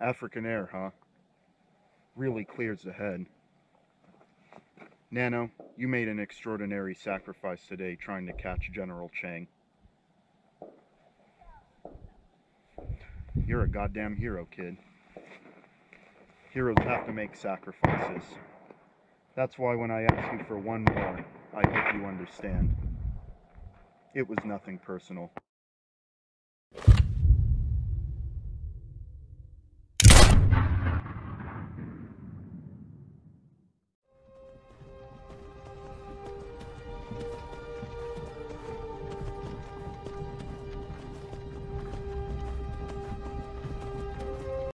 African air, huh? Really clears the head. Nano, you made an extraordinary sacrifice today trying to catch General Chang. You're a goddamn hero, kid. Heroes have to make sacrifices. That's why when I ask you for one more, I hope you understand. It was nothing personal.